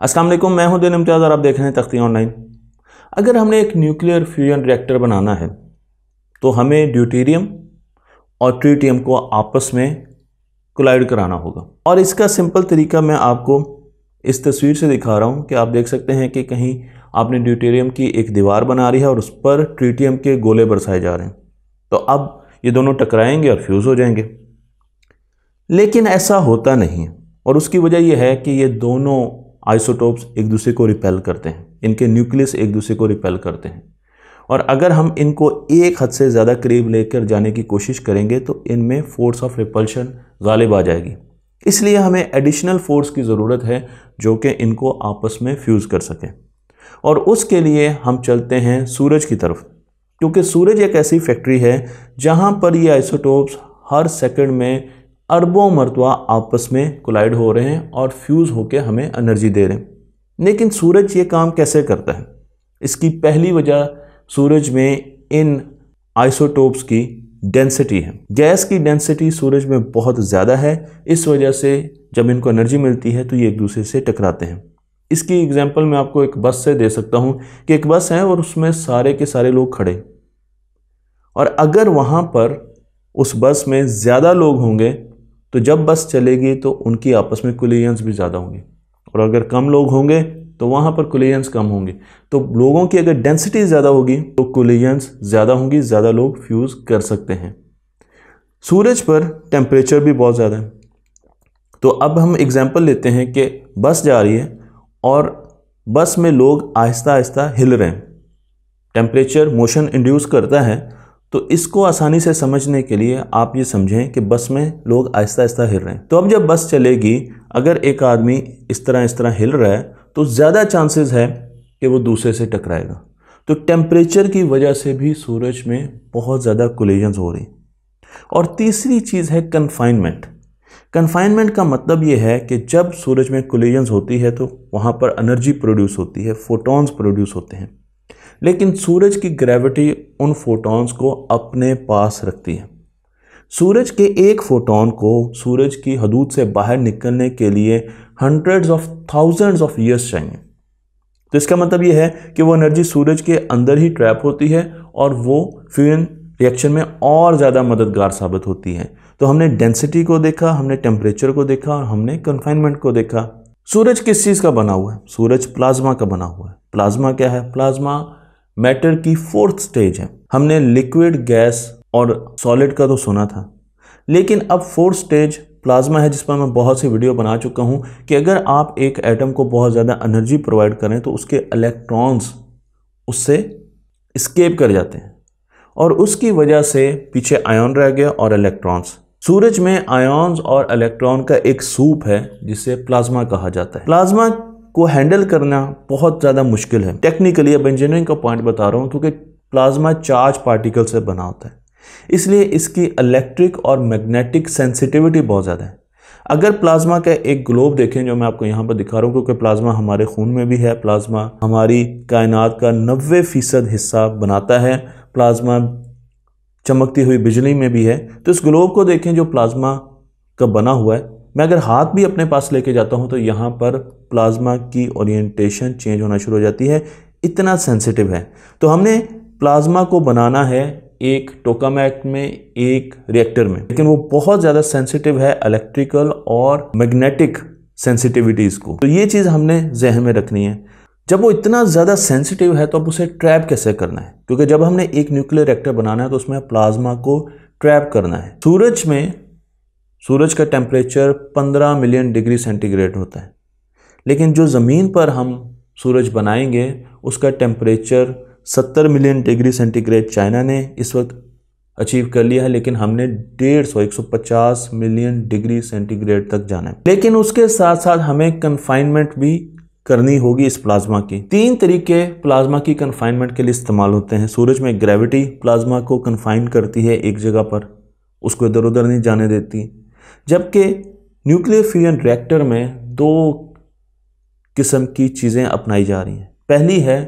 अस्सलाम वालेकुम, मैं हूँ दिन इम्तियाज़ और आप देख रहे हैं तख्ती ऑनलाइन। अगर हमने एक न्यूक्लियर फ्यूजन रिएक्टर बनाना है तो हमें ड्यूटीरियम और ट्रीटियम को आपस में कोलाइड कराना होगा। और इसका सिंपल तरीका मैं आपको इस तस्वीर से दिखा रहा हूँ कि आप देख सकते हैं कि कहीं आपने ड्यूटेरियम की एक दीवार बना रही है और उस पर ट्रीटियम के गोले बरसाए जा रहे हैं। तो अब ये दोनों टकराएँगे और फ्यूज़ हो जाएँगे। लेकिन ऐसा होता नहीं और उसकी वजह यह है कि ये दोनों आइसोटोप्स एक दूसरे को रिपेल करते हैं, इनके न्यूक्लियस एक दूसरे को रिपेल करते हैं। और अगर हम इनको एक हद से ज़्यादा करीब लेकर जाने की कोशिश करेंगे तो इनमें फोर्स ऑफ़ रिपल्शन गालिब आ जाएगी। इसलिए हमें एडिशनल फोर्स की ज़रूरत है, जो कि इनको आपस में फ्यूज़ कर सकें। और उसके लिए हम चलते हैं सूरज की तरफ़, क्योंकि सूरज एक ऐसी फैक्ट्री है, जहाँ पर ये आइसोटोप्स हर सेकंड में अरबों मरतबा आपस में कोलाइड हो रहे हैं और फ्यूज़ होकर हमें एनर्जी दे रहे हैं। लेकिन सूरज ये काम कैसे करता है? इसकी पहली वजह सूरज में इन आइसोटोप्स की डेंसिटी है। गैस की डेंसिटी सूरज में बहुत ज़्यादा है। इस वजह से जब इनको एनर्जी मिलती है तो ये एक दूसरे से टकराते हैं। इसकी एग्जांपल मैं आपको एक बस से दे सकता हूँ कि एक बस है और उसमें सारे के सारे लोग खड़े और अगर वहाँ पर उस बस में ज़्यादा लोग होंगे तो जब बस चलेगी तो उनकी आपस में कुलियंस भी ज़्यादा होंगे। और अगर कम लोग होंगे तो वहाँ पर कुलियंस कम होंगे। तो लोगों की अगर डेंसिटी ज़्यादा होगी तो कुलियंस ज़्यादा होंगी, ज़्यादा लोग फ्यूज़ कर सकते हैं। सूरज पर टेम्परेचर भी बहुत ज़्यादा है। तो अब हम एग्ज़ाम्पल लेते हैं कि बस जा रही है और बस में लोग आहिस्ता आहिस्ता हिल रहे हैं। टेम्परेचर मोशन इंड्यूस करता है तो इसको आसानी से समझने के लिए आप ये समझें कि बस में लोग आहिस्ता आहिस्ता हिल रहे हैं। तो अब जब बस चलेगी, अगर एक आदमी इस तरह इस तरह हिल रहा है तो ज़्यादा चांसेस है कि वो दूसरे से टकराएगा। तो टेम्परेचर की वजह से भी सूरज में बहुत ज़्यादा कोलिजन्स हो रही और तीसरी चीज़ है कन्फाइनमेंट कन्फाइनमेंट का मतलब ये है कि जब सूरज में कोलिजन्स होती है तो वहाँ पर एनर्जी प्रोड्यूस होती है फोटॉन्स प्रोड्यूस होते हैं। लेकिन सूरज की ग्रेविटी उन फोटॉन्स को अपने पास रखती है। सूरज के एक फोटोन को सूरज की हदूद से बाहर निकलने के लिए hundreds of thousands of years चाहिए। तो इसका मतलब यह है कि वो एनर्जी सूरज के अंदर ही ट्रैप होती है और वो फ्यूजन रिएक्शन में और ज़्यादा मददगार साबित होती है। तो हमने डेंसिटी को देखा, हमने टेम्परेचर को देखा और हमने कन्फाइनमेंट को देखा। सूरज किस चीज़ का बना हुआ है? सूरज प्लाज्मा का बना हुआ है। प्लाज्मा क्या है? प्लाज्मा मैटर की फोर्थ स्टेज है। हमने लिक्विड, गैस और सॉलिड का तो सुना था। लेकिन अब फोर्थ स्टेज प्लाज्मा है, जिस पर मैं बहुत सी वीडियो बना चुका हूँ कि अगर आप एक एटम को बहुत ज़्यादा एनर्जी प्रोवाइड करें तो उसके इलेक्ट्रॉन्स उससे स्केप कर जाते हैं। और उसकी वजह से पीछे आयोन रह गया और इलेक्ट्रॉन्स। सूरज में आयोन्स और इलेक्ट्रॉन का एक सूप है, जिसे प्लाज्मा कहा जाता है। प्लाज्मा को हैंडल करना बहुत ज़्यादा मुश्किल है। टेक्निकली अब इंजीनियरिंग का पॉइंट बता रहा हूँ, क्योंकि प्लाज्मा चार्ज पार्टिकल से बना होता है। इसलिए इसकी इलेक्ट्रिक और मैग्नेटिक सेंसिटिविटी बहुत ज़्यादा है। अगर प्लाज्मा का एक ग्लोब देखें, जो मैं आपको यहाँ पर दिखा रहा हूँ, क्योंकि प्लाज्मा हमारे खून में भी है प्लाज्मा हमारी कायनात का नब्बे फ़ीसद हिस्सा बनाता है प्लाज्मा चमकती हुई बिजली में भी है तो इस ग्लोब को देखें, जो प्लाज्मा का बना हुआ है मैं अगर हाथ भी अपने पास लेके जाता हूँ तो यहाँ पर प्लाज्मा की ओरिएंटेशन चेंज होना शुरू हो जाती है। इतना सेंसिटिव है। तो हमने प्लाज्मा को बनाना है एक टोकामैक में, एक रिएक्टर में। लेकिन वो बहुत ज़्यादा सेंसिटिव है इलेक्ट्रिकल और मैग्नेटिक सेंसिटिविटीज़ को। तो ये चीज़ हमने जहन में रखनी है। जब वो इतना ज़्यादा सेंसिटिव है तो अब उसे ट्रैप कैसे करना है? क्योंकि जब हमने एक न्यूक्लियर रिएक्टर बनाना है तो उसमें प्लाज्मा को ट्रैप करना है। सूरज में सूरज का टेम्परेचर 15 मिलियन डिग्री सेंटीग्रेड होता है। लेकिन जो ज़मीन पर हम सूरज बनाएँगे, उसका टेम्परेचर सत्तर मिलियन डिग्री सेंटीग्रेड चाइना ने इस वक्त अचीव कर लिया है, लेकिन हमने डेढ़ सौ, एक सौ पचास मिलियन डिग्री सेंटीग्रेड तक जाना है। लेकिन उसके साथ साथ हमें कन्फाइनमेंट भी करनी होगी इस प्लाज्मा की। तीन तरीके प्लाज्मा की कन्फाइनमेंट के लिए इस्तेमाल होते हैं। सूरज में ग्रेविटी प्लाज्मा को कन्फाइन करती है एक जगह पर, उसको इधर उधर नहीं जाने देती। जबकि न्यूक्लियर फ्यूजन रिएक्टर में दो किस्म की चीज़ें अपनाई जा रही हैं। पहली है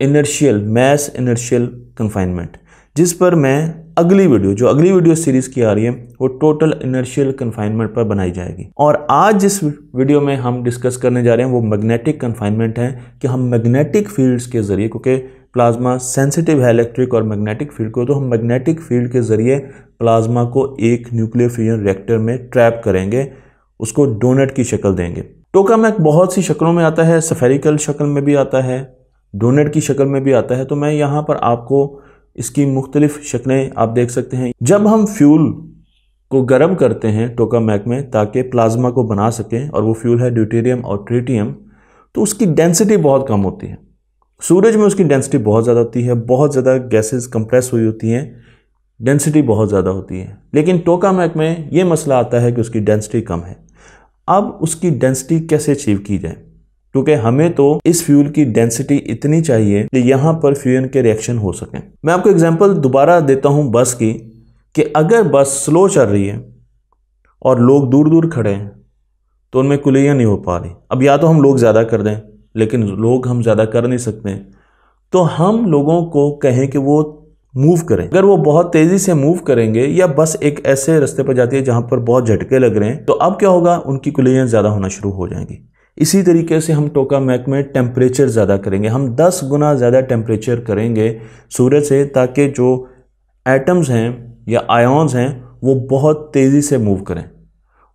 इनर्शियल, मैस इनर्शियल कन्फाइनमेंट, जिस पर मैं अगली वीडियो, जो अगली वीडियो सीरीज़ की आ रही है, वो टोटल इनर्शियल कन्फाइनमेंट पर बनाई जाएगी। और आज जिस वीडियो में हम डिस्कस करने जा रहे हैं, वो मैग्नेटिक कन्फाइनमेंट है कि हम मैग्नेटिक फील्ड्स के ज़रिए, क्योंकि प्लाज्मा सेंसिटिव है इलेक्ट्रिक और मैग्नेटिक फ़ील्ड को तो हम मैग्नेटिक फ़ील्ड के ज़रिए प्लाज्मा को एक न्यूक्लियर फ्यूजन रिएक्टर में ट्रैप करेंगे, उसको डोनेट की शक्ल देंगे। टोकामैक बहुत सी शक्लों में आता है, सफेरिकल शक्ल में भी आता है, डोनेट की शक्ल में भी आता है तो मैं यहाँ पर आपको इसकी मुख्तलिफ़ शक्लें आप देख सकते हैं। जब हम फ्यूल को गर्म करते हैं टोकामैक में, ताकि प्लाज्मा को बना सकें, और वो फ्यूल है ड्यूटेरियम और ट्रीटियम तो उसकी डेंसिटी बहुत कम होती है। सूरज में उसकी डेंसिटी बहुत ज़्यादा होती है, बहुत ज़्यादा गैसेस कंप्रेस हुई होती हैं डेंसिटी बहुत ज़्यादा होती है। लेकिन टोकामैक में ये मसला आता है कि उसकी डेंसिटी कम है। अब उसकी डेंसिटी कैसे अचीव की जाए? क्योंकि हमें तो इस फ्यूल की डेंसिटी इतनी चाहिए कि यहाँ पर फ्यूजन के रिएक्शन हो सकें। मैं आपको एग्जांपल दोबारा देता हूँ बस की, कि अगर बस स्लो चल रही है और लोग दूर दूर खड़े हैं तो उनमें कुलियाँ नहीं हो पा रही। अब या तो हम लोग ज़्यादा कर दें लेकिन लोग हम ज़्यादा कर नहीं सकते। तो हम लोगों को कहें कि वो मूव करें। अगर वो बहुत तेज़ी से मूव करेंगे या बस एक ऐसे रास्ते पर जाती है जहाँ पर बहुत झटके लग रहे हैं तो अब क्या होगा? उनकी कुलियाँ ज़्यादा होना शुरू हो जाएँगी। इसी तरीके से हम टोका मैक में टेम्परेचर ज़्यादा करेंगे। हम 10 गुना ज़्यादा टेम्परेचर करेंगे सूरज से ताकि जो एटम्स हैं या आयोन्स हैं, वो बहुत तेज़ी से मूव करें।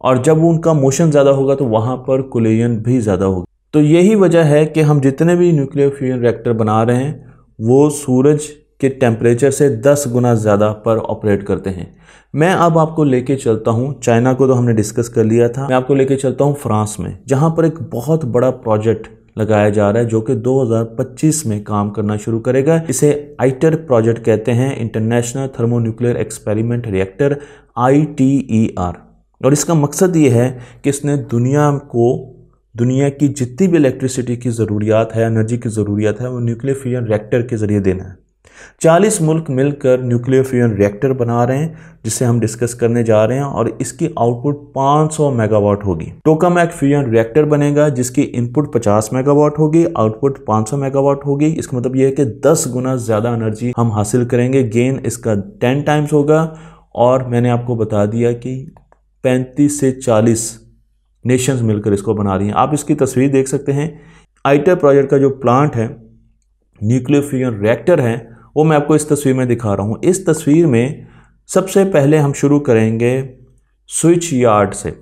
और जब उनका मोशन ज़्यादा होगा तो वहाँ पर कुलेयन भी ज़्यादा होगी। तो यही वजह है कि हम जितने भी न्यूक्लियर फ्यूजन रिएक्टर बना रहे हैं, वो सूरज के टेम्परेचर से 10 गुना ज़्यादा पर ऑपरेट करते हैं। मैं अब आपको लेके चलता हूँ, चाइना को तो हमने डिस्कस कर लिया था। मैं आपको लेके चलता हूँ फ्रांस में, जहाँ पर एक बहुत बड़ा प्रोजेक्ट लगाया जा रहा है, जो कि 2025 में काम करना शुरू करेगा। इसे आईटर प्रोजेक्ट कहते हैं international thermonuclear experiment reactor ITER और इसका मकसद ये है कि इसने दुनिया को दुनिया की जितनी भी इलेक्ट्रिसिटी की ज़रूरियात है एनर्जी की ज़रूरियात है, वो न्यूक्लियर फ्यूजन रिएक्टर के ज़रिए देना है। 40 मुल्क मिलकर न्यूक्लियर फ्यूजन रिएक्टर बना रहे हैं, जिसे हम डिस्कस करने जा रहे हैं और इसकी आउटपुट 500 मेगावाट होगी। टोकामैक फ्यूजन रिएक्टर बनेगा, जिसकी इनपुट 50 मेगावाट होगी आउटपुट 500 मेगावाट होगी। इसका मतलब यह है कि 10 गुना ज़्यादा एनर्जी हम हासिल करेंगे। गेन इसका 10 टाइम्स होगा और मैंने आपको बता दिया कि 35 से 40 नेशंस मिलकर इसको बना रही हैं। आप इसकी तस्वीर देख सकते हैं। आईटर प्रोजेक्ट का जो प्लांट है न्यूक्लियर फ्यूजन रिएक्टर है, वो मैं आपको इस तस्वीर में दिखा रहा हूँ। इस तस्वीर में सबसे पहले हम शुरू करेंगे स्विच यार्ड से।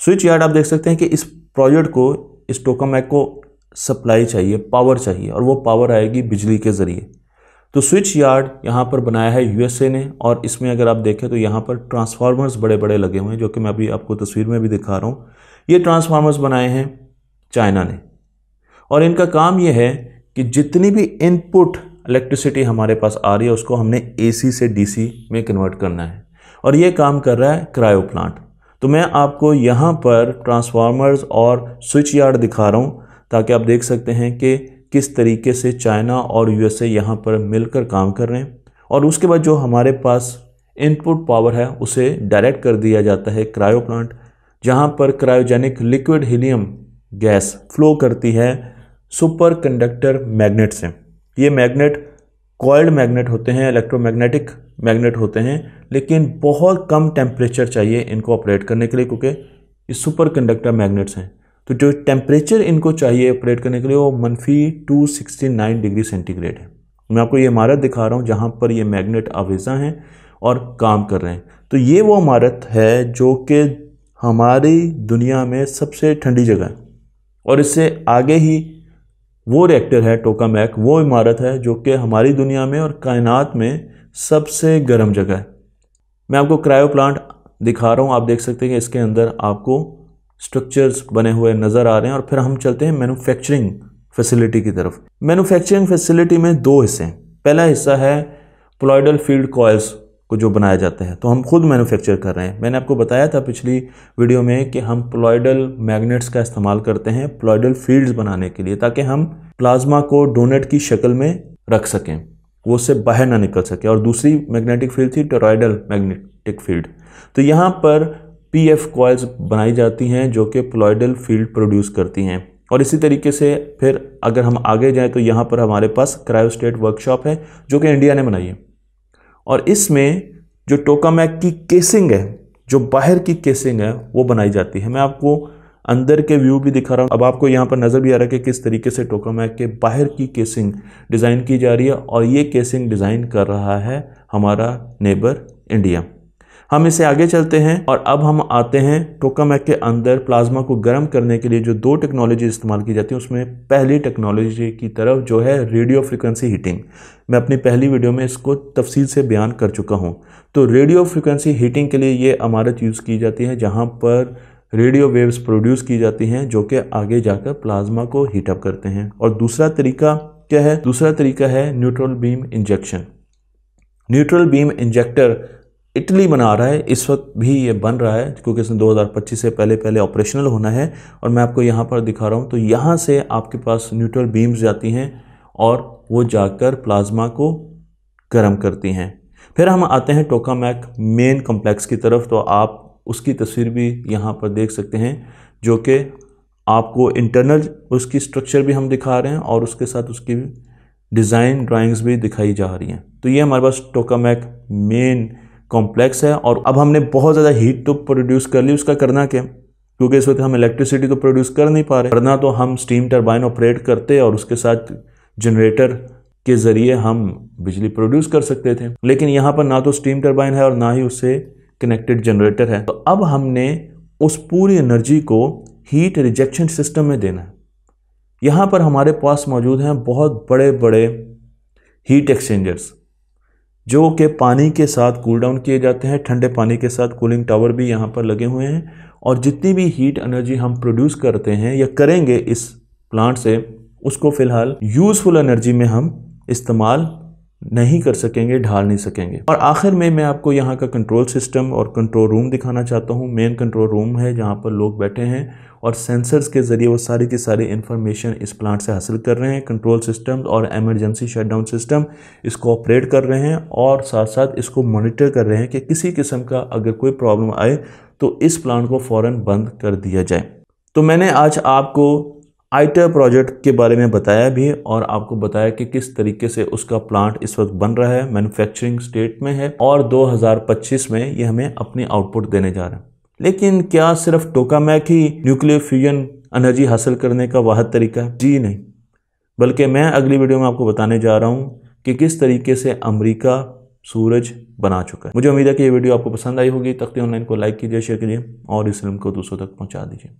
स्विच यार्ड आप देख सकते हैं कि इस प्रोजेक्ट को, इस टोकामैक को सप्लाई चाहिए, पावर चाहिए, और वो पावर आएगी बिजली के ज़रिए। तो स्विच यार्ड यहाँ पर बनाया है यूएसए ने, और इसमें अगर आप देखें तो यहाँ पर ट्रांसफार्मर्स बड़े बड़े लगे हुए हैं, जो कि मैं अभी आपको तस्वीर में भी दिखा रहा हूँ। ये ट्रांसफार्मर्स बनाए हैं चाइना ने। और इनका काम ये है कि जितनी भी इनपुट इलेक्ट्रिसिटी हमारे पास आ रही है, उसको हमने एसी से डीसी में कन्वर्ट करना है। और ये काम कर रहा है क्रायो प्लांट। तो मैं आपको यहाँ पर ट्रांसफार्मर्स और स्विच यार्ड दिखा रहा हूँ, ताकि आप देख सकते हैं कि किस तरीके से चाइना और यूएसए यहाँ पर मिलकर काम कर रहे हैं? और उसके बाद जो हमारे पास इनपुट पावर है, उसे डायरेक्ट कर दिया जाता है क्रायो प्लांट जहाँ पर cryogenic liquid helium gas flow करती है सुपर कंडक्टर मैग्नेट से। ये मैग्नेट कॉइल्ड मैग्नेट होते हैं इलेक्ट्रोमैग्नेटिक मैग्नेट होते हैं, लेकिन बहुत कम टेम्परेचर चाहिए इनको ऑपरेट करने के लिए, क्योंकि ये सुपर कंडक्टर मैग्नेट्स हैं। तो जो टेम्परेचर इनको चाहिए ऑपरेट करने के लिए वो मनफी 269 डिग्री सेंटीग्रेड है। मैं आपको ये इमारत दिखा रहा हूँ जहाँ पर ये मैग्नेट आवेजा हैं और काम कर रहे हैं। तो ये वो इमारत है जो कि हमारी दुनिया में सबसे ठंडी जगह है। और इससे आगे ही वो रिएक्टर है टोका मैक वो इमारत है जो कि हमारी दुनिया में और कायनात में सबसे गर्म जगह है। मैं आपको क्रायो प्लांट दिखा रहा हूँ। आप देख सकते हैं कि इसके अंदर आपको स्ट्रक्चर्स बने हुए नज़र आ रहे हैं और फिर हम चलते हैं मैन्युफैक्चरिंग फैसिलिटी की तरफ़। मैन्युफैक्चरिंग फैसिलिटी में दो हिस्से हैं। पहला हिस्सा है प्लॉइडल फ़ील्ड कॉयल्स को जो बनाया जाता है। तो हम खुद मैन्युफैक्चर कर रहे हैं। मैंने आपको बताया था पिछली वीडियो में कि हम प्लॉइडल मैग्नेट्स का इस्तेमाल करते हैं प्लॉइडल फील्ड्स बनाने के लिए ताकि हम प्लाज्मा को डोनेट की शक्ल में रख सकें। वो उससे बाहर ना निकल सके। और दूसरी मैग्नेटिक फ़ील्ड थी टोराइडल मैग्नेटिक फ़ील्ड तो यहाँ पर पी एफ़ कॉयल्स बनाई जाती हैं जो कि प्लॉइडल फ़ील्ड प्रोड्यूस करती हैं। और इसी तरीके से फिर अगर हम आगे जाएँ तो यहाँ पर हमारे पास क्रायोस्टेट वर्कशॉप है, जो कि इंडिया ने बनाई है। और इसमें जो टोकामैक की केसिंग है, जो बाहर की केसिंग है, वो बनाई जाती है। मैं आपको अंदर के व्यू भी दिखा रहा हूँ। अब आपको यहाँ पर नज़र भी आ रहा है कि किस तरीके से टोकामैक के बाहर की केसिंग डिज़ाइन की जा रही है और ये केसिंग डिज़ाइन कर रहा है हमारा नेबर इंडिया हम इसे आगे चलते हैं और अब हम आते हैं टोकामैक के अंदर प्लाज्मा को गर्म करने के लिए जो दो टेक्नोलॉजी इस्तेमाल की जाती है, उसमें पहली टेक्नोलॉजी की तरफ़ जो है रेडियो फ्रिक्वेंसी हीटिंग मैं अपनी पहली वीडियो में इसको तफसील से बयान कर चुका हूँ। तो रेडियो फ्रिक्वेंसी हीटिंग के लिए ये इमारत यूज़ की जाती है, जहाँ पर रेडियो वेव्स प्रोड्यूस की जाती हैं, जो कि आगे जाकर प्लाज्मा को हीटअप करते हैं। और दूसरा तरीका क्या है? दूसरा तरीका है neutral beam injection neutral beam injector Italy बना रहा है, इस वक्त भी ये बन रहा है, क्योंकि इसने 2025 से पहले पहले ऑपरेशनल होना है, और मैं आपको यहाँ पर दिखा रहा हूँ तो यहाँ से आपके पास न्यूट्रल बीम्स जाती हैं, और वो जाकर प्लाज्मा को गर्म करती हैं। फिर हम आते हैं टोकामैक मेन कम्प्लेक्स की तरफ़ तो आप उसकी तस्वीर भी यहाँ पर देख सकते हैं, जो कि आपको इंटरनल उसकी स्ट्रक्चर भी हम दिखा रहे हैं, और उसके साथ उसकी डिज़ाइन ड्राइंग्स भी दिखाई जा रही हैं। तो ये हमारे पास टोकामैक मेन कॉम्प्लेक्स है और अब हमने बहुत ज़्यादा हीट तो प्रोड्यूस कर ली, उसका करना क्या? क्योंकि इस वक्त हम इलेक्ट्रिसिटी तो प्रोड्यूस कर नहीं पा रहे। करना तो हम स्टीम टरबाइन ऑपरेट करते और उसके साथ जनरेटर के ज़रिए हम बिजली प्रोड्यूस कर सकते थे। लेकिन यहाँ पर ना तो स्टीम टरबाइन है और ना ही उससे कनेक्टेड जनरेटर है। तो अब हमने उस पूरी एनर्जी को हीट रिजेक्शन सिस्टम में देना है। यहाँ पर हमारे पास मौजूद हैं बहुत बड़े बड़े हीट एक्सचेंजर्स जो कि पानी के साथ कूल डाउन किए जाते हैं, ठंडे पानी के साथ कूलिंग टावर भी यहाँ पर लगे हुए हैं। और जितनी भी हीट एनर्जी हम प्रोड्यूस करते हैं या करेंगे इस प्लांट से, उसको फ़िलहाल यूज़फुल एनर्जी में हम इस्तेमाल नहीं कर सकेंगे, ढाल नहीं सकेंगे। और आखिर में मैं आपको यहाँ का कंट्रोल सिस्टम और कंट्रोल रूम दिखाना चाहता हूँ। मेन कंट्रोल रूम है जहाँ पर लोग बैठे हैं और सेंसर्स के ज़रिए वो सारी की सारी इन्फॉर्मेशन इस प्लांट से हासिल कर रहे हैं। कंट्रोल सिस्टम और एमरजेंसी शटडाउन सिस्टम इसको ऑपरेट कर रहे हैं और साथ साथ इसको मॉनिटर कर रहे हैं कि किसी किस्म का अगर कोई प्रॉब्लम आए तो इस प्लांट को फ़ौर बंद कर दिया जाए। तो मैंने आज आपको आईटर प्रोजेक्ट के बारे में बताया भी और आपको बताया कि किस तरीके से उसका प्लांट इस वक्त बन रहा है मैन्युफैक्चरिंग स्टेट में है और 2025 में ये हमें अपनी आउटपुट देने जा रहा है। लेकिन क्या सिर्फ़ टोकामैक ही न्यूक्लियर फ्यूजन एनर्जी हासिल करने का वाहद तरीका है? जी नहीं। बल्कि मैं अगली वीडियो में आपको बताने जा रहा हूँ कि किस तरीके से अमरीका सूरज बना चुका है। मुझे उम्मीद है कि ये वीडियो आपको पसंद आई होगी। तख्ती ऑनलाइन को लाइक कीजिए, शेयर कीजिए और इस फ़िल्म को दूसरों तक पहुँचा दीजिए।